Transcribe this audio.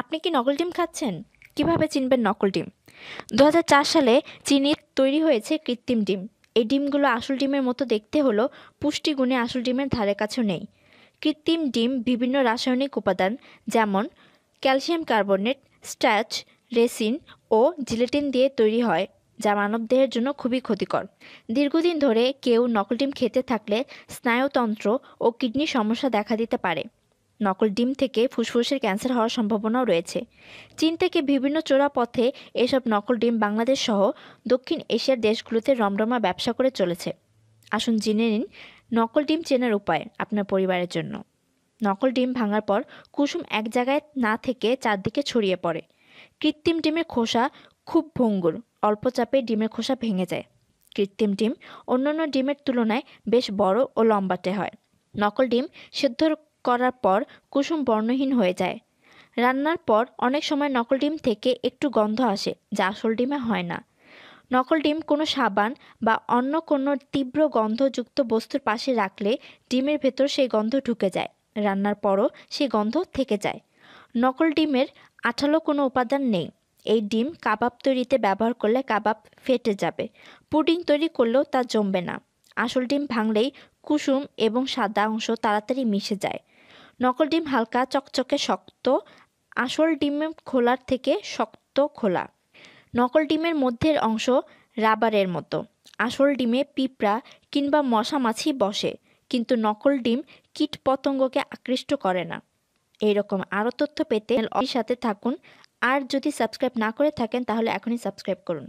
আপনি কি নকল ডিম খাচ্ছেন? কীভাবে চিনবেন নকল ডিম? দু হাজার চার সালে চীনে তৈরি হয়েছে কৃত্রিম ডিম। এই ডিমগুলো আসল ডিমের মতো দেখতে হলেও পুষ্টিগুণে আসল ডিমের ধারে কাছেও নেই। কৃত্রিম ডিম বিভিন্ন রাসায়নিক উপাদান, যেমন ক্যালসিয়াম কার্বনেট স্ট্যাচ রেসিন ও জিলেটিন দিয়ে তৈরি হয়, যা মানবদেহের জন্য খুবই ক্ষতিকর। দীর্ঘদিন ধরে কেউ নকল ডিম খেতে থাকলে স্নায়ুতন্ত্র ও কিডনির সমস্যা দেখা দিতে পারে। নকল ডিম থেকে ফুসফুসের ক্যান্সার হওয়ার সম্ভাবনাও রয়েছে। চীন থেকে বিভিন্ন চোরা পথে এসব নকল ডিম বাংলাদেশ সহ দক্ষিণ এশিয়ার দেশগুলোতে রমরমা ব্যবসা করে চলেছে। আসুন জেনে নিন নকল ডিম চেনার উপায় আপনার পরিবারের জন্য। নকল ডিম ভাঙার পর কুসুম এক জায়গায় না থেকে চারদিকে ছড়িয়ে পড়ে। কৃত্রিম ডিমের খোসা খুব ভঙ্গুর, অল্প চাপে ডিমের খোসা ভেঙে যায়। কৃত্রিম ডিম অন্যান্য ডিমের তুলনায় বেশ বড় ও লম্বাটে হয়। নকল ডিম সেদ্ধ করার পর কুসুম বর্ণহীন হয়ে যায়। রান্নার পর অনেক সময় নকল ডিম থেকে একটু গন্ধ আসে, যা আসল ডিমে হয় না। নকল ডিম কোনো সাবান বা অন্য কোনো তীব্র গন্ধযুক্ত বস্তুর পাশে রাখলে ডিমের ভেতর সেই গন্ধ ঢুকে যায়, রান্নার পরও সেই গন্ধ থেকে যায়। নকল ডিমের আঠালো কোনো উপাদান নেই, এই ডিম কাবাব তৈরিতে ব্যবহার করলে কাবাব ফেটে যাবে, পুডিং তৈরি করলেও তা জমবে না। আসল ডিম ভাঙলেই কুসুম এবং সাদা অংশ তাড়াতাড়ি মিশে যায়। নকল ডিম হালকা, চকচকে, শক্ত। আসল ডিমের খোলার থেকে শক্ত খোলা। নকল ডিমের মধ্যের অংশ রাবারের মতো। আসল ডিমে পিঁপড়া কিংবা মশা মাছি বসে, কিন্তু নকল ডিম কীট পতঙ্গকে আকৃষ্ট করে না। এইরকম আরও তথ্য পেতে সাথে থাকুন। আর যদি সাবস্ক্রাইব না করে থাকেন, তাহলে এখনই সাবস্ক্রাইব করুন।